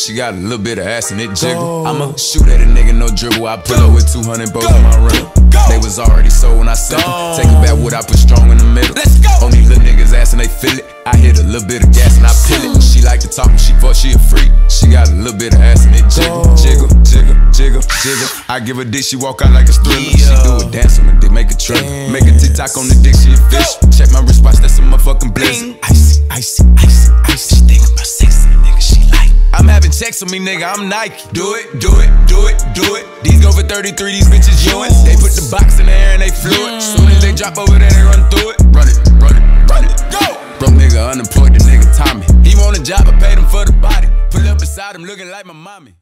She got a little bit of ass and it jiggle. I'ma shoot at a nigga, no dribble. I pull up with 200 bows on my rental. They was already sold when I sent them. Take it back what I put strong in the middle. Let's go. On these little niggas ass and they feel it. I hit a little bit of gas and I peel it. She like to talk when she fuck, she a freak. She got a little bit of ass and it jiggle, jiggle, jiggle, jiggle, jiggle. I give a dick, she walk out like a thriller. She do a dance on the dick, make a trip. Make a TikTok on the dick, she a fish. Check my response, that's a motherfucking blizzard. Icy, icy, icy, icy. She think about sex, sex with me, nigga, I'm Nike. Do it, do it, do it, do it. These go for 33, these bitches Ewings. They put the box in the air and they flew it. Soon as they drop over there, they run through it. Run it, run it, run it, go! Broke nigga unemployed, the nigga Tommy. He want a job, I paid him for the body. Pull up beside him, looking like my mommy.